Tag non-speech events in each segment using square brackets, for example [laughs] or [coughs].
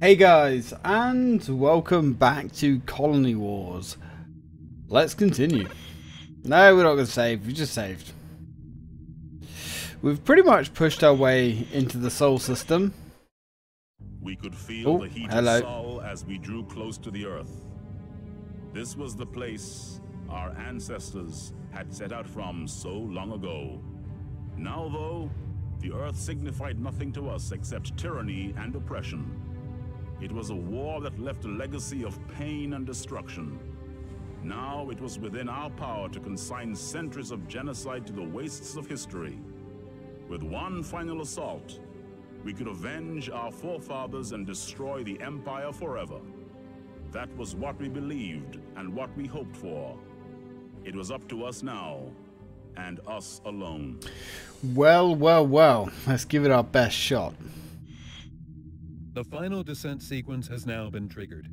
Hey guys, and welcome back to Colony Wars. Let's continue. No, we're not going to save, we just saved. We've pretty much pushed our way into the Sol system. We could feel Oh, the heat hello. of Sol as we drew close to the Earth. This was the place our ancestors had set out from so long ago. Now, though, the Earth signified nothing to us except tyranny and oppression. It was a war that left a legacy of pain and destruction. Now it was within our power to consign centuries of genocide to the wastes of history. With one final assault, we could avenge our forefathers and destroy the Empire forever. That was what we believed and what we hoped for. It was up to us now, and us alone. Well, well, well, let's give it our best shot. The final descent sequence has now been triggered.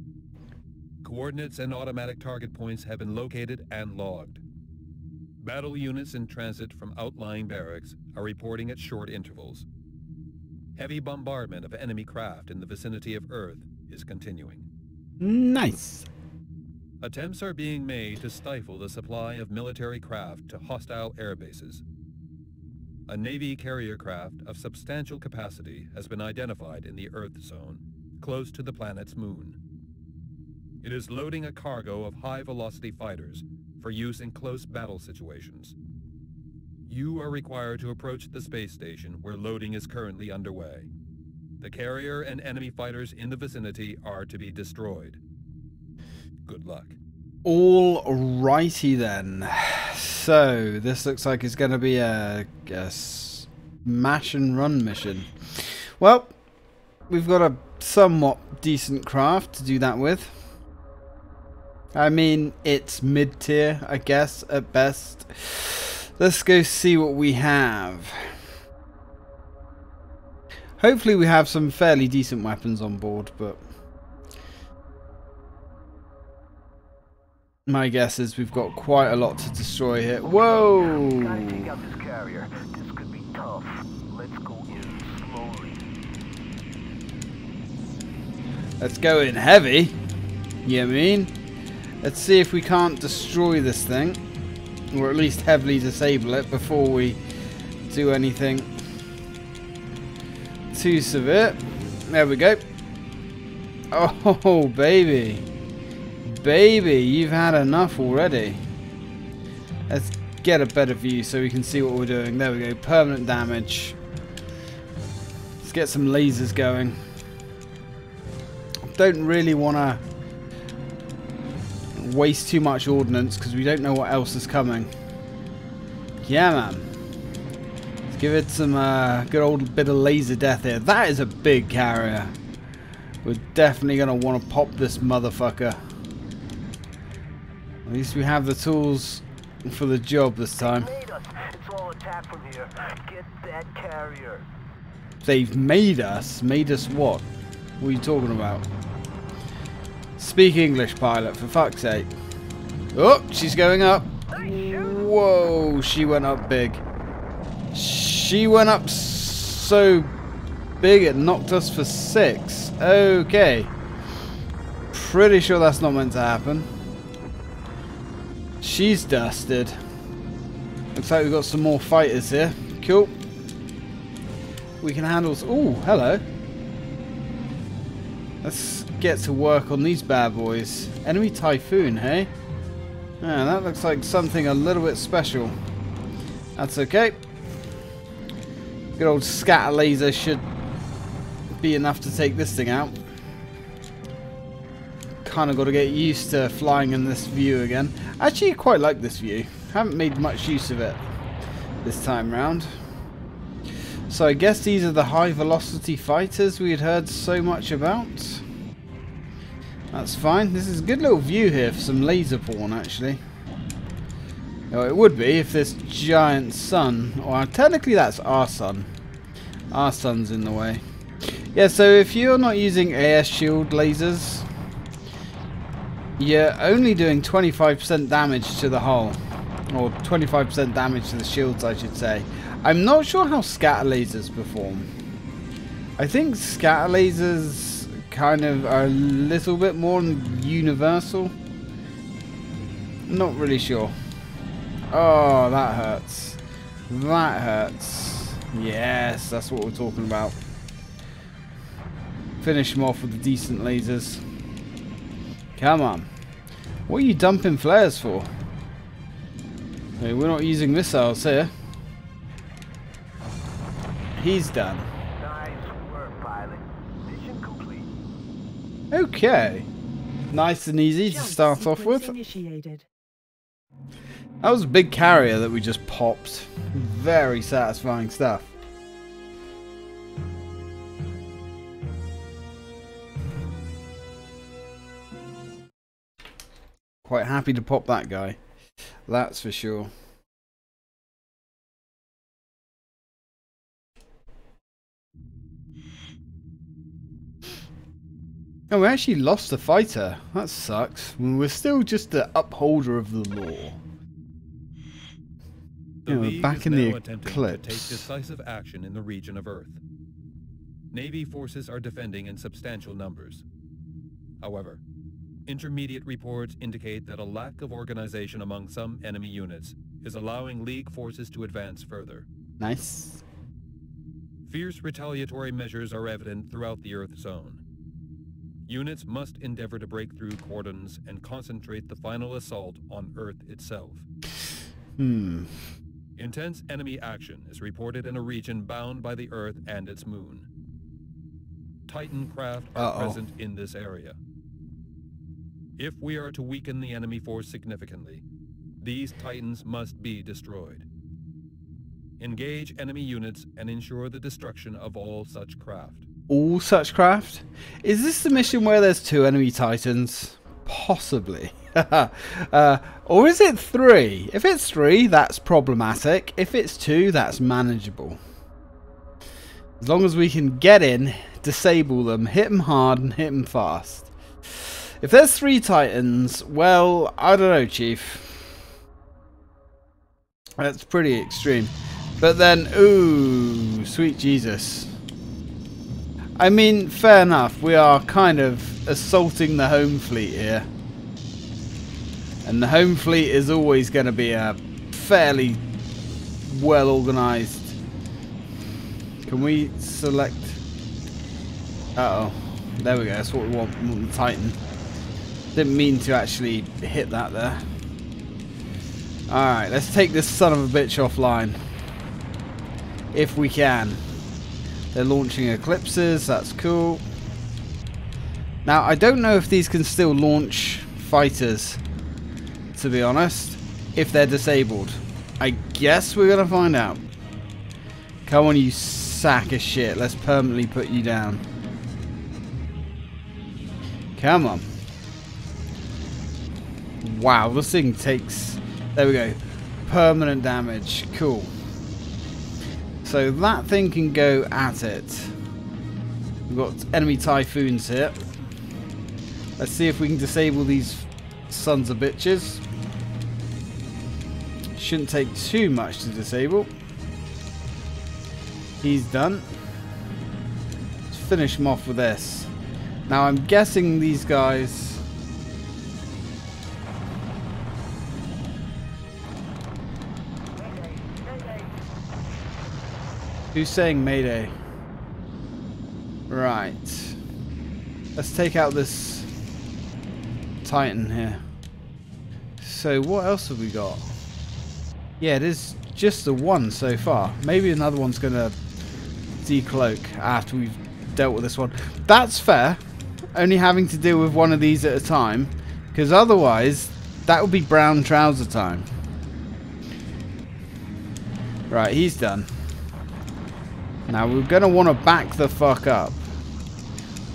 Coordinates and automatic target points have been located and logged. Battle units in transit from outlying barracks are reporting at short intervals. Heavy bombardment of enemy craft in the vicinity of Earth is continuing. Nice. Attempts are being made to stifle the supply of military craft to hostile air bases. A Navy carrier craft of substantial capacity has been identified in the Earth zone, close to the planet's moon. It is loading a cargo of high-velocity fighters for use in close battle situations. You are required to approach the space station where loading is currently underway. The carrier and enemy fighters in the vicinity are to be destroyed. Good luck. All righty then. So, this looks like it's going to be a, a smash and run mission. Well, we've got a somewhat decent craft to do that with. I mean, it's mid-tier, I guess, at best. Let's go see what we have. Hopefully we have some fairly decent weapons on board, but... My guess is we've got quite a lot to destroy here. Whoa! Gotta take out this carrier. This could be tough. Let's go in slowly. Let's go in heavy. You know I mean? Let's see if we can't destroy this thing. Or at least heavily disable it before we do anything too severe. There we go. [laughs] Oh, baby. Baby, you've had enough already. Let's get a better view so we can see what we're doing. There we go. Permanent damage. Let's get some lasers going don't really want to waste too much ordnance because we don't know what else is coming. Yeah, man. Let's give it some uh, good old bit of laser death here. That is a big carrier. We're definitely going to want to pop this motherfucker. At least we have the tools for the job this time. Made us. It's all attack from here. Get that carrier. They've made us. Made us what? What are you talking about? Speak English, pilot, for fuck's sake. Oh, she's going up. Whoa, she went up big. She went up so big it knocked us for six. Okay. Pretty sure that's not meant to happen. She's dusted. Looks like we've got some more fighters here. Cool. We can handle... Oh, hello. Let's get to work on these bad boys. Enemy Typhoon, hey? Ah, that looks like something a little bit special. That's okay. Good old scatter laser should be enough to take this thing out. Kind of got to get used to flying in this view again. Actually, quite like this view. Haven't made much use of it this time round. So I guess these are the high velocity fighters we had heard so much about. That's fine. This is a good little view here for some laser porn actually. Oh, it would be if this giant sun, or technically that's our sun. Our sun's in the way. Yeah, so if you're not using AS shield lasers, you're only doing 25% damage to the hull. Or 25% damage to the shields, I should say. I'm not sure how scatter lasers perform. I think scatter lasers kind of are a little bit more universal. Not really sure. Oh, that hurts. That hurts. Yes, that's what we're talking about. Finish them off with the decent lasers. Come on. What are you dumping flares for? Hey, we're not using missiles here. He's done. Nice work, pilot. Mission complete. Okay. Nice and easy to start off with. Initiated. That was a big carrier that we just popped. Very satisfying stuff. Quite happy to pop that guy. That's for sure. Oh, we actually lost a fighter. That sucks. We're still just the upholder of the law. The Yeah, we're back in the attempting to take decisive action in the region of Earth. Navy forces are defending in substantial numbers. However, intermediate reports indicate that a lack of organization among some enemy units is allowing League forces to advance further. Nice. Fierce retaliatory measures are evident throughout the Earth zone. Units must endeavor to break through cordons and concentrate the final assault on Earth itself. Hmm. Intense enemy action is reported in a region bound by the Earth and its moon. Titan craft are Uh-oh. present in this area. If we are to weaken the enemy force significantly, these Titans must be destroyed. Engage enemy units and ensure the destruction of all such craft. All such craft? Is this the mission where there's two enemy titans? Possibly. [laughs] uh, or is it three? If it's three, that's problematic. If it's two, that's manageable. As long as we can get in, disable them, hit them hard, and hit them fast. If there's three titans, well, I don't know, Chief. That's pretty extreme. But then, ooh, sweet Jesus. I mean, fair enough. We are kind of assaulting the home fleet here. And the home fleet is always going to be a fairly well organized. Can we select? Uh oh. There we go. That's what we want. We want the Titan. Didn't mean to actually hit that there. Alright, let's take this son of a bitch offline. If we can. They're launching eclipses, that's cool. Now, I don't know if these can still launch fighters, to be honest, if they're disabled. I guess we're going to find out. Come on, you sack of shit. Let's permanently put you down. Come on. Wow, this thing takes... There we go. Permanent damage. Cool. So that thing can go at it. We've got enemy typhoons here. Let's see if we can disable these sons of bitches. Shouldn't take too much to disable. He's done. Let's finish him off with this. Now I'm guessing these guys... Who's saying Mayday? Right. Let's take out this Titan here. So what else have we got? Yeah, it is just the one so far. Maybe another one's going to decloak after we've dealt with this one. That's fair. Only having to deal with one of these at a time. Because otherwise, that would be brown trouser time. Right, he's done. Now we're going to want to back the fuck up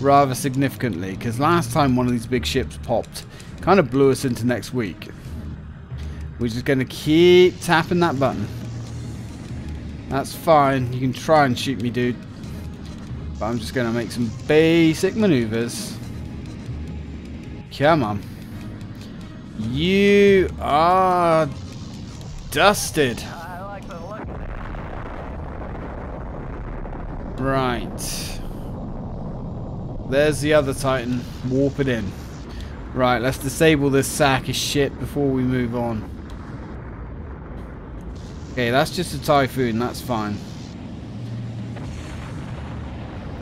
rather significantly because last time one of these big ships popped kind of blew us into next week. We're just going to keep tapping that button. That's fine. You can try and shoot me, dude. But I'm just going to make some basic maneuvers. Come on. You are dusted. I like the look of that. Right. There's the other Titan warping in. Right, let's disable this sack of shit before we move on. Okay, that's just a Typhoon, that's fine.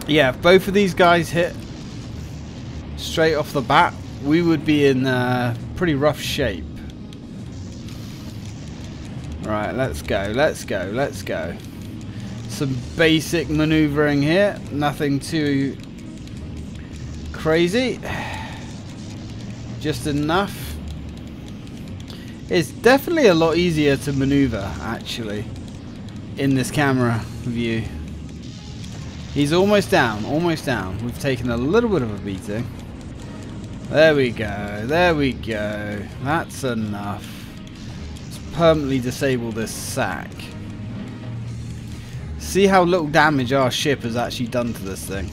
Yeah, if both of these guys hit straight off the bat, we would be in uh, pretty rough shape. Right, let's go, let's go, let's go. Some basic maneuvering here, nothing too crazy. [sighs] Just enough. It's definitely a lot easier to maneuver, actually, in this camera view. He's almost down, almost down. We've taken a little bit of a beating. There we go, there we go. That's enough. Let's permanently disable this sack. See how little damage our ship has actually done to this thing.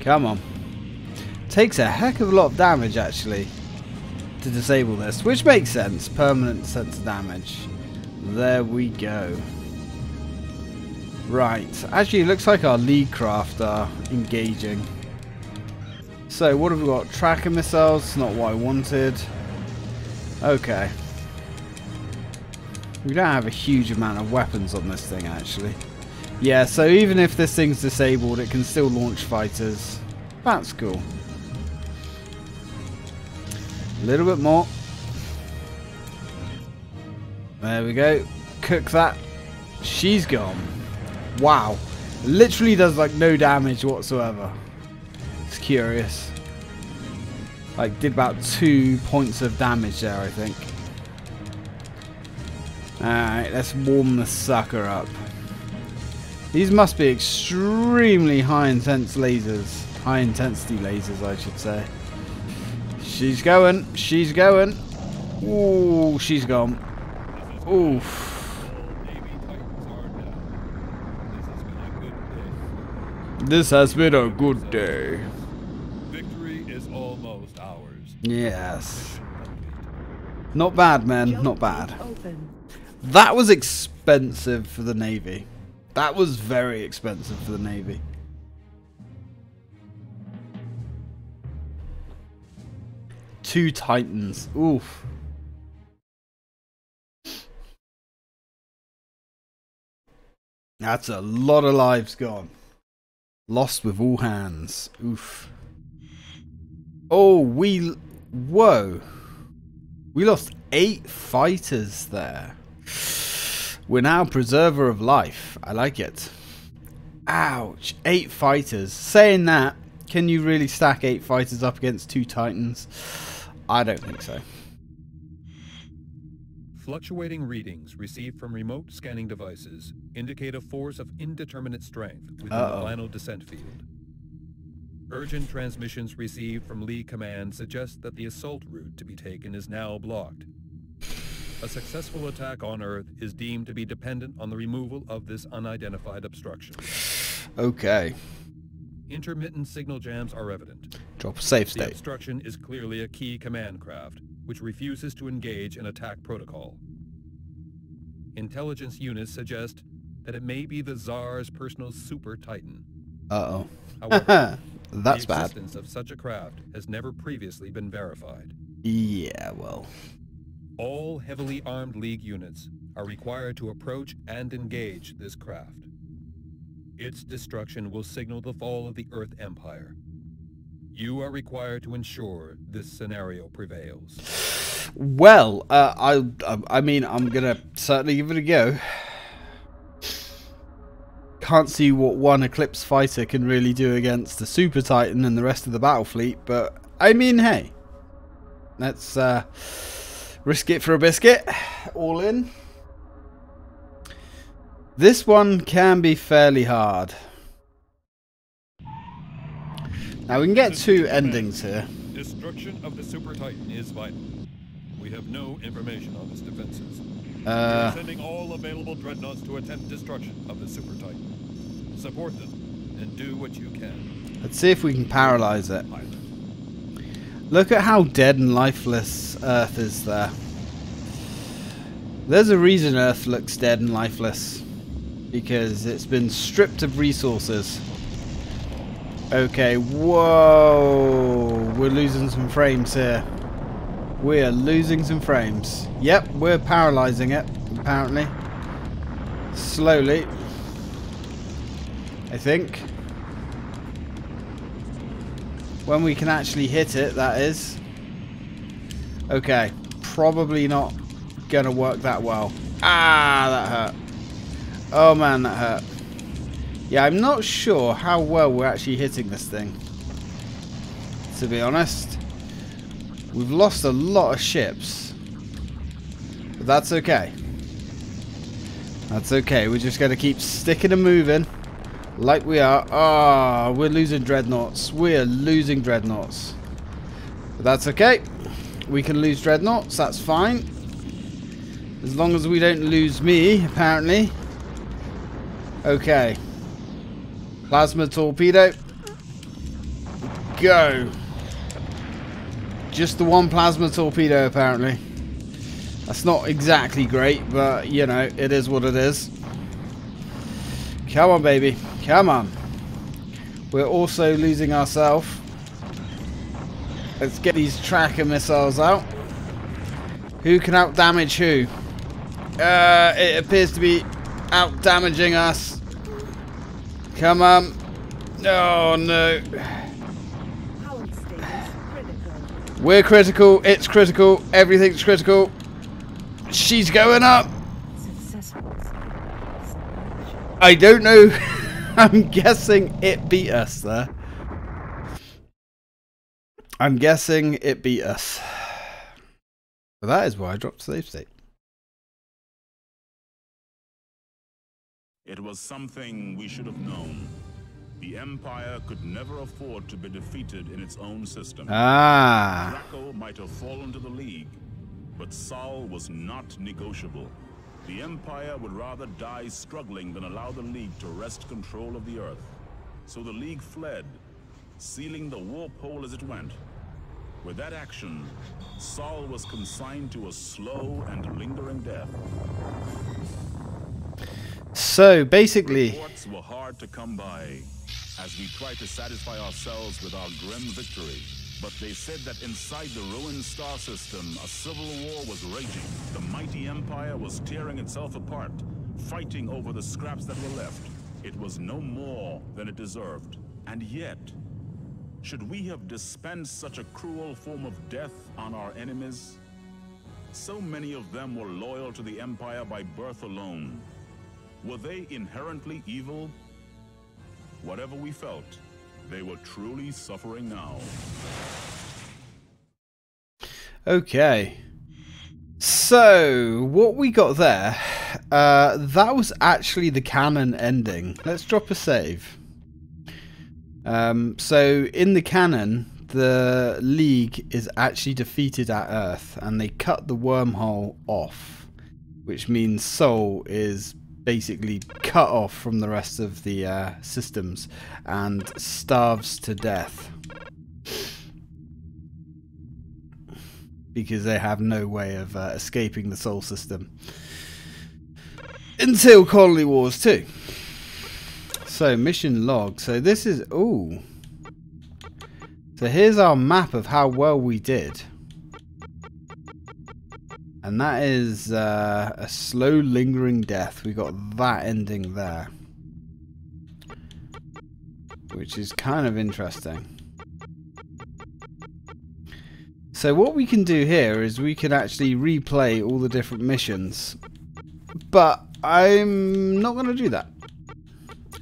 Come on. Takes a heck of a lot of damage actually to disable this, which makes sense. Permanent sense of damage. There we go. Right, actually looks like our lead craft are engaging. So what have we got? Tracker missiles, not what I wanted. Okay. We don't have a huge amount of weapons on this thing actually. Yeah, so even if this thing's disabled, it can still launch fighters. That's cool. A little bit more. There we go. Cook that. She's gone. Wow. Literally does like no damage whatsoever. It's curious. Like did about two points of damage there I think. Alright, let's warm the sucker up. These must be extremely high intense lasers. High intensity lasers, I should say. She's going. She's going. Ooh, she's gone. Oof. This has been a good day. Victory is almost ours. Yes. Not bad, man. Not bad. That was expensive for the Navy. That was very expensive for the Navy. Two Titans. Oof. That's a lot of lives gone. Lost with all hands. Oof. Oh, we... Whoa. We lost eight fighters there. We're now preserver of life. I like it. Ouch. Eight fighters. Saying that, can you really stack eight fighters up against two titans? I don't think so. Fluctuating readings received from remote scanning devices indicate a force of indeterminate strength within Uh-oh. the final descent field. Urgent transmissions received from League Command suggest that the assault route to be taken is now blocked. A successful attack on Earth is deemed to be dependent on the removal of this unidentified obstruction. Okay. Intermittent signal jams are evident. Drop a safe The state. obstruction is clearly a key command craft, which refuses to engage an attack protocol. Intelligence units suggest that it may be the Tsar's personal super titan. Uh However, oh. [laughs] That's the bad. existence of such a craft has never previously been verified. Yeah, well. All heavily armed League units are required to approach and engage this craft. Its destruction will signal the fall of the Earth Empire. You are required to ensure this scenario prevails. Well, uh, I, I, mean, I'm gonna certainly give it a go. Can't see what one Eclipse fighter can really do against the Super Titan and the rest of the battle fleet, but I mean, hey, let's uh, risk it for a biscuit. All in. This one can be fairly hard. Now we can get two endings here. Destruction of the Super Titan is vital. We have no information on its defenses. Uh, sending all available dreadnoughts to attempt destruction of the Super Titan. Support them and do what you can. let's see if we can paralyze it. Pilot. Look at how dead and lifeless Earth is there. There's a reason Earth looks dead and lifeless. because it's been stripped of resources. Okay, whoa, we're losing some frames here. We are losing some frames. Yep, we're paralyzing it, apparently. Slowly. I think. When we can actually hit it, that is. Okay, probably not going to work that well. Ah, that hurt. Oh man, that hurt. Yeah, I'm not sure how well we're actually hitting this thing. To be honest. We've lost a lot of ships. But that's okay. That's okay. We're just going to keep sticking and moving. Like we are. Ah, oh, we're losing dreadnoughts. We're losing dreadnoughts. But that's okay. We can lose dreadnoughts. That's fine. As long as we don't lose me, apparently. Okay. Plasma torpedo. Go. Just the one plasma torpedo, apparently. That's not exactly great, but, you know, it is what it is. Come on, baby. Come on. We're also losing ourselves. Let's get these tracker missiles out. Who can out damage who? Uh, it appears to be out damaging us. Come on. Oh no. We're critical. It's critical. Everything's critical. She's going up. I don't know. [laughs] [laughs] I'm guessing it beat us there. I'm guessing it beat us. But that is why I dropped save state. It was something we should have known. The Empire could never afford to be defeated in its own system. Ah. Draco might have fallen to the League, but Sol was not negotiable. The Empire would rather die struggling than allow the League to wrest control of the Earth. So the League fled, sealing the warp hole as it went. With that action, Sol was consigned to a slow and lingering death. So basically, Reports were hard to come by as we tried to satisfy ourselves with our grim victory. But they said that inside the ruined star system, a civil war was raging. The mighty empire was tearing itself apart, fighting over the scraps that were left. It was no more than it deserved. And yet, should we have dispensed such a cruel form of death on our enemies? So many of them were loyal to the Empire by birth alone. Were they inherently evil? Whatever we felt, they were truly suffering now. Okay. So, what we got there, uh, that was actually the canon ending. Let's drop a save. Um, so, in the canon, the League is actually defeated at Earth, and they cut the wormhole off, which means Sol is basically cut off from the rest of the uh, systems and starves to death. Because they have no way of uh, escaping the Sol system. Until Colony Wars 2. So, mission log. So this is... Ooh. So here's our map of how well we did. And that is uh, a slow lingering death. We got that ending there. Which is kind of interesting. So what we can do here is we can actually replay all the different missions. But I'm not going to do that.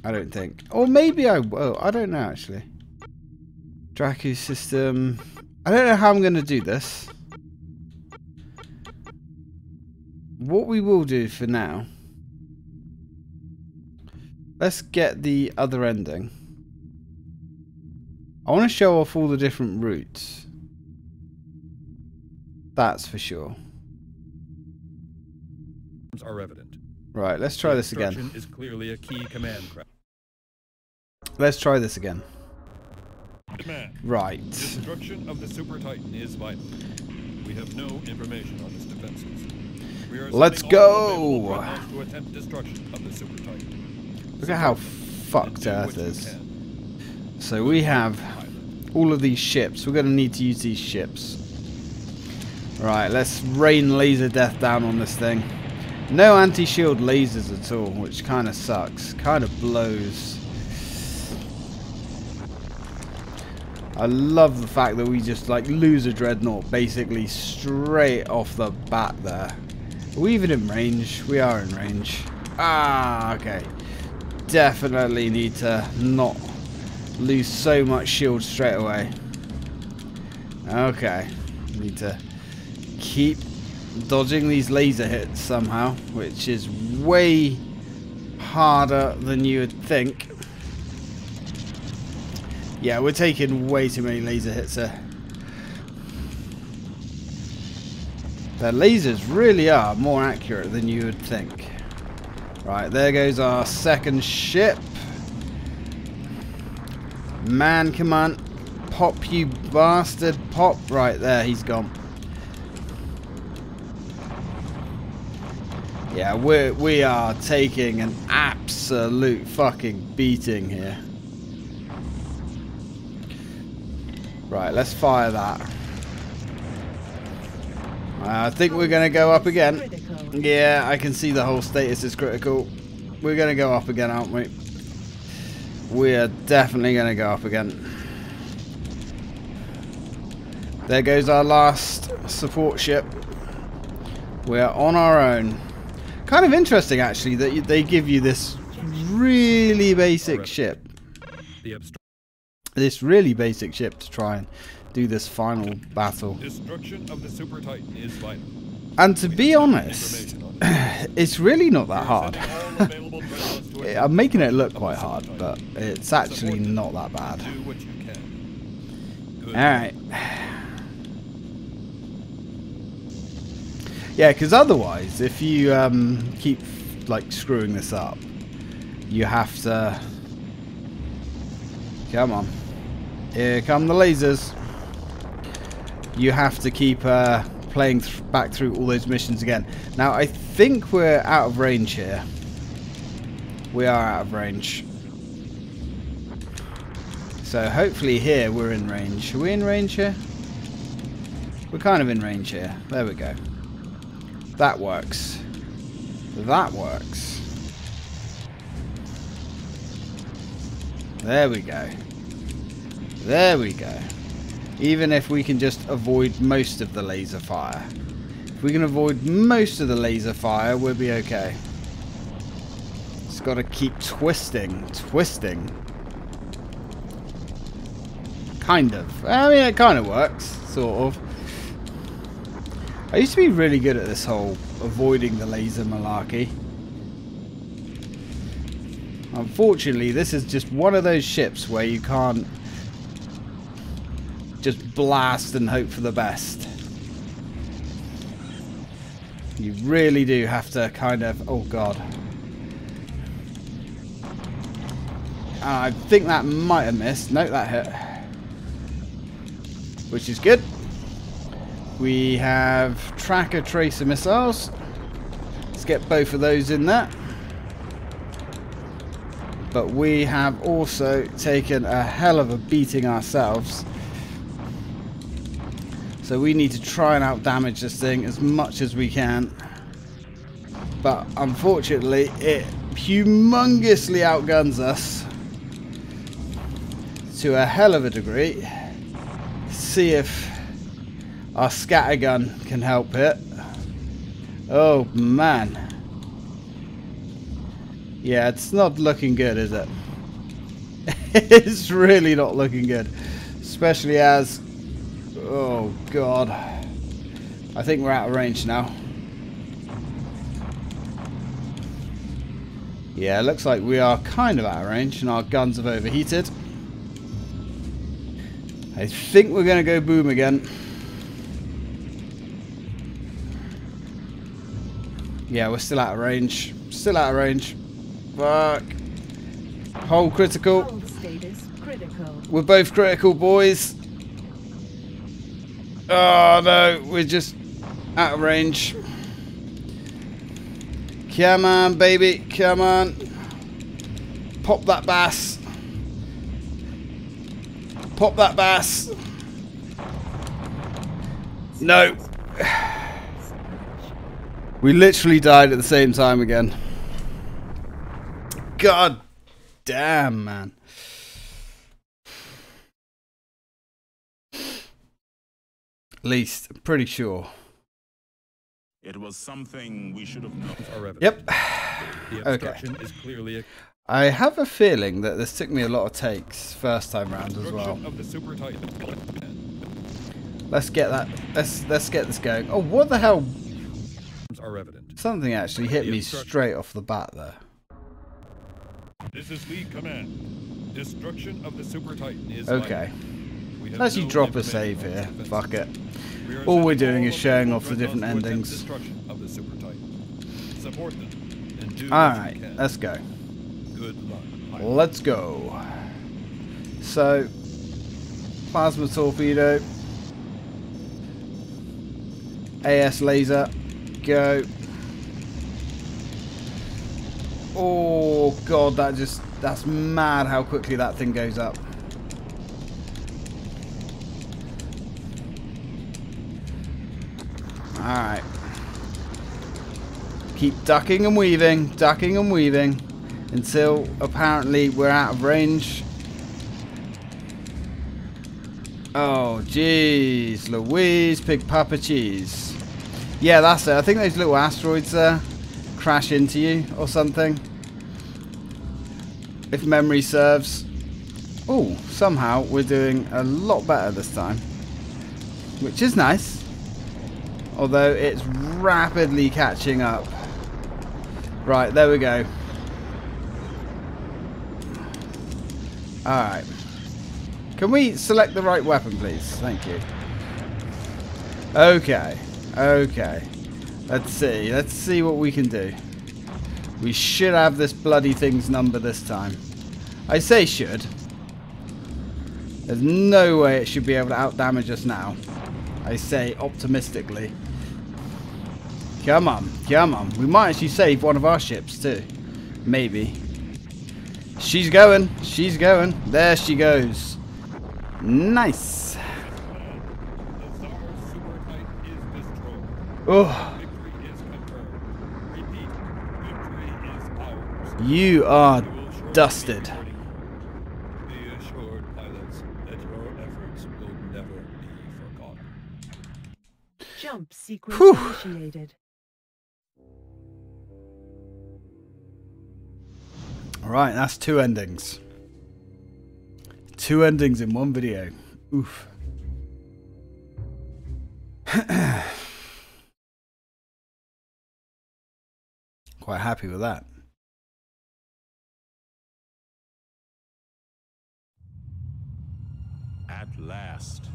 I don't think. Or maybe I will. I don't know actually. Draco system. I don't know how I'm going to do this. What we will do for now, let's get the other ending. I want to show off all the different routes. That's for sure. Are evident. Right, let's try this again. Is clearly a key command craft. Let's try this again. Command. Right. Destruction of the Super Titan is vital. We have no information on its defenses. Let's sending all available go. dreadnoughts To attempt destruction of the Super Titan. Look at how fucked Earth is. So we have all of these ships. We're going to need to use these ships. Right, let's rain laser death down on this thing. No anti-shield lasers at all, which kind of sucks. Kind of blows. I love the fact that we just like lose a dreadnought basically straight off the bat there. Are we even in range? We are in range. Ah, okay. Definitely need to not lose so much shield straight away. Okay. Need to keep dodging these laser hits somehow, which is way harder than you would think. Yeah, we're taking way too many laser hits here. The lasers really are more accurate than you would think. Right, there goes our second ship. Man, come on. Pop, you bastard. Pop. Right there, he's gone. Yeah, we're, we are taking an absolute fucking beating here. Right, let's fire that. I think we're going to go up again. Yeah, I can see the whole status is critical. We're going to go up again, aren't we? We are definitely going to go up again. There goes our last support ship. We're on our own. Kind of interesting, actually, that they give you this really basic ship. This really basic ship to try and do this final battle. destruction of the Super Titan is vital. And to be honest, Information on [sighs] it. it's really not that hard. sending all [laughs] available dreadnoughts to attempt I'm making it look quite hard, but it's actually not that bad. Do what you can. Good. Alright. [sighs] Yeah, because otherwise, if you um, keep like screwing this up, you have to. Come on. Here come the lasers. You have to keep uh, playing th back through all those missions again. Now, I think we're out of range here. We are out of range. So hopefully here we're in range. Are we in range here? We're kind of in range here. There we go. That works. That works. There we go. There we go. Even if we can just avoid most of the laser fire. If we can avoid most of the laser fire, we'll be okay. Just got to keep twisting, twisting. Kind of. I mean, it kind of works, sort of. I used to be really good at this whole avoiding the laser malarkey. Unfortunately, this is just one of those ships where you can't just blast and hope for the best. You really do have to kind of... Oh, God. I think that might have missed. No, that hit. Which is good. We have tracker tracer missiles. Let's get both of those in there. But we have also taken a hell of a beating ourselves. So we need to try and outdamage this thing as much as we can. But unfortunately, it humongously outguns us to a hell of a degree. See if our scattergun can help it. Oh man. Yeah, it's not looking good, is it? [laughs] it's really not looking good. Especially as... Oh god. I think we're out of range now. Yeah, it looks like we are kind of out of range and our guns have overheated. I think we're going to go boom again. Yeah, we're still out of range. Still out of range. Fuck. Hold critical. Critical. We're both critical, boys. Oh no, we're just out of range. Come on, baby. Come on. Pop that bass. Pop that bass. No. [sighs] We literally died at the same time again. God damn, man. Least, I'm pretty sure. It was something we should have known. Yep. The [sighs] Okay. obstruction is clearly a I have a feeling that this took me a lot of takes first time round as well. obstruction of the Super Titan. Let's get that. Let's let's get this going. Oh, what the hell? Are evident. Something actually hit me straight off the bat there. This is lead command. Destruction of the Super Titan is Okay. likely. Let's actually drop a save here. Fuck it. All we're doing is showing off the different endings. You Alright, let's go. Good Let's go. So, plasma torpedo, AS laser, go. Oh god, that just that's mad how quickly that thing goes up. Alright. Keep ducking and weaving, ducking and weaving until apparently we're out of range. Oh, jeez, Louise, pig papa cheese. Yeah, that's it. I think those little asteroids there crash into you or something. If memory serves. Oh, somehow we're doing a lot better this time. Which is nice. Although it's rapidly catching up. Right, there we go. Alright. Can we select the right weapon, please? Thank you. Okay. Okay. Let's see. Let's see what we can do. We should have this bloody thing's number this time. I say should. There's no way it should be able to outdamage us now. I say optimistically. Come on. Come on. We might actually save one of our ships too. Maybe. She's going. She's going. There she goes. Nice. The Tsar Super Titan is destroyed. Oh, Victory is confirmed. Repeat, victory is ours. you are We will shortly be dusted. reporting. Be assured, pilots, that your efforts will never be forgotten. Jump sequence Whew. initiated. Alright, that's two endings. Two endings in one video. Oof. [coughs] Quite happy with that. At last,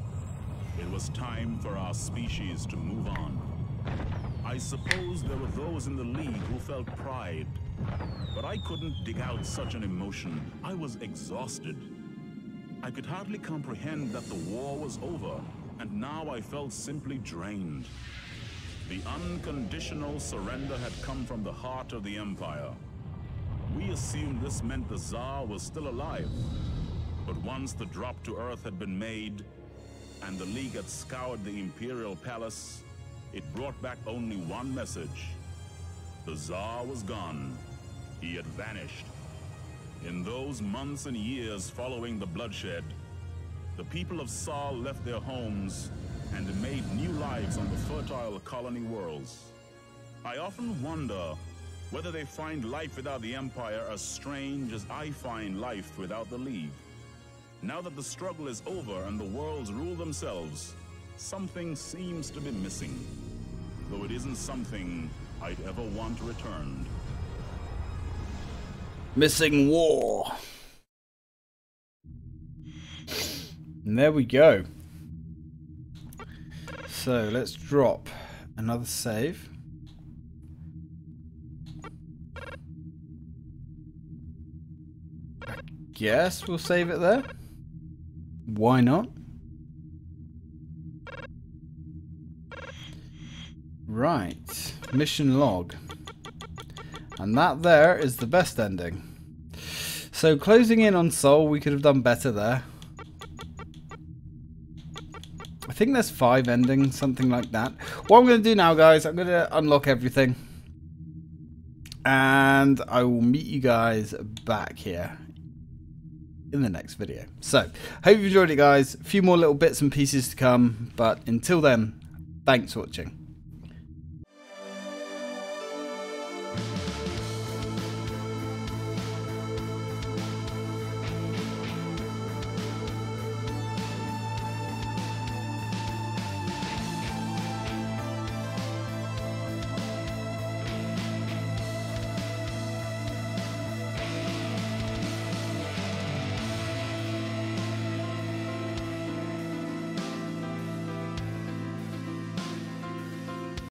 it was time for our species to move on. I suppose there were those in the League who felt pride, but I couldn't dig out such an emotion. I was exhausted. I could hardly comprehend that the war was over, and now I felt simply drained. The unconditional surrender had come from the heart of the Empire. We assumed this meant the Tsar was still alive. But once the drop to Earth had been made, and the League had scoured the Imperial Palace, it brought back only one message. The Tsar was gone. He had vanished. In those months and years following the bloodshed, the people of Sol left their homes and made new lives on the fertile colony worlds. I often wonder whether they find life without the Empire as strange as I find life without the League. Now that the struggle is over and the worlds rule themselves, something seems to be missing. Though it isn't something I'd ever want returned. Missing war. And there we go. So let's drop another save. Guess we'll save it there. Why not? Right. Mission log. And that there is the best ending. So closing in on Sol, we could have done better there. I think there's five endings, something like that. What I'm going to do now, guys, I'm going to unlock everything. And I will meet you guys back here in the next video. So, hope you enjoyed it, guys. A few more little bits and pieces to come. But until then, thanks for watching.